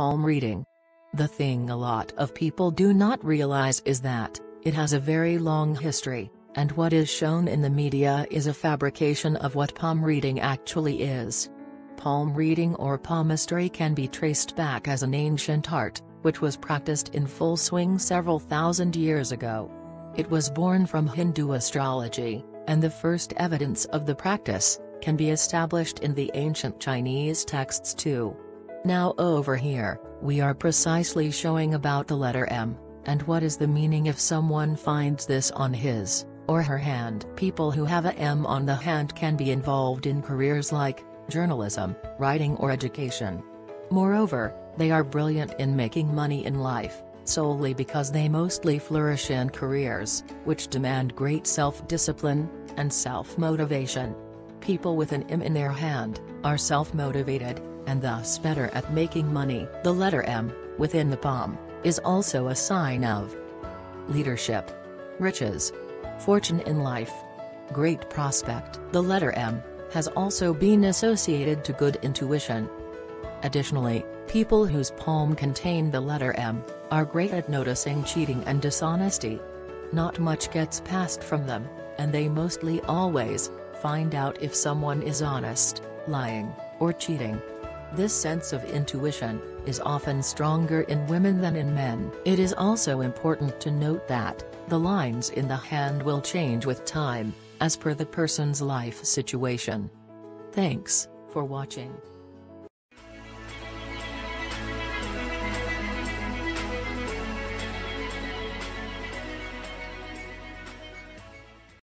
palm reading. The thing a lot of people do not realize is that, it has a very long history, and what is shown in the media is a fabrication of what palm reading actually is. Palm reading or palmistry can be traced back as an ancient art, which was practiced in full swing several thousand years ago. It was born from Hindu astrology, and the first evidence of the practice, can be established in the ancient Chinese texts too. Now over here, we are precisely showing about the letter M, and what is the meaning if someone finds this on his, or her hand. People who have a M on the hand can be involved in careers like, journalism, writing or education. Moreover, they are brilliant in making money in life, solely because they mostly flourish in careers, which demand great self-discipline, and self-motivation. People with an M in their hand, are self-motivated, and thus better at making money. The letter M, within the palm, is also a sign of leadership, riches, fortune in life, great prospect. The letter M, has also been associated to good intuition. Additionally, people whose palm contain the letter M, are great at noticing cheating and dishonesty. Not much gets passed from them, and they mostly always, find out if someone is honest, lying, or cheating. This sense of intuition, is often stronger in women than in men. It is also important to note that, the lines in the hand will change with time, as per the person's life situation. Thanks, for watching.